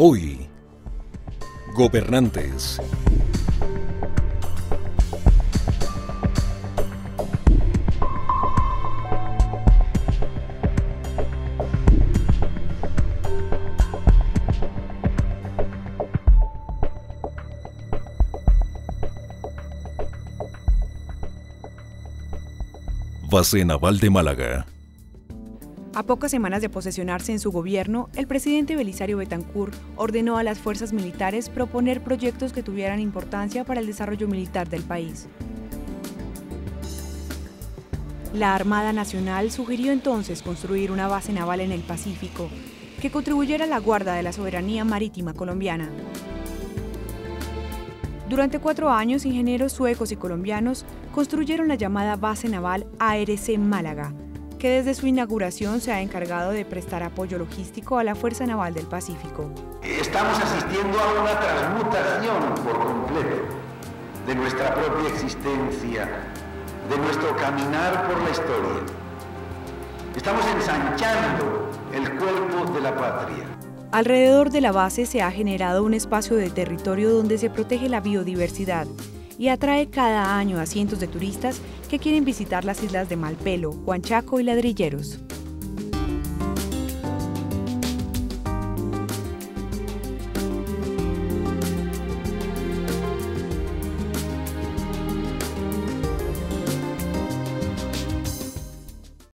Hoy, gobernantes. Base Naval de Málaga. A pocas semanas de posesionarse en su gobierno, el presidente Belisario Betancourt ordenó a las fuerzas militares proponer proyectos que tuvieran importancia para el desarrollo militar del país. La Armada Nacional sugirió entonces construir una base naval en el Pacífico que contribuyera a la guarda de la soberanía marítima colombiana. Durante cuatro años, ingenieros suecos y colombianos construyeron la llamada base naval ARC Málaga, que desde su inauguración se ha encargado de prestar apoyo logístico a la Fuerza Naval del Pacífico. Estamos asistiendo a una transmutación por completo de nuestra propia existencia, de nuestro caminar por la historia. Estamos ensanchando el cuerpo de la patria. Alrededor de la base se ha generado un espacio de territorio donde se protege la biodiversidad y atrae cada año a cientos de turistas que quieren visitar las islas de Malpelo, Huanchaco y Ladrilleros.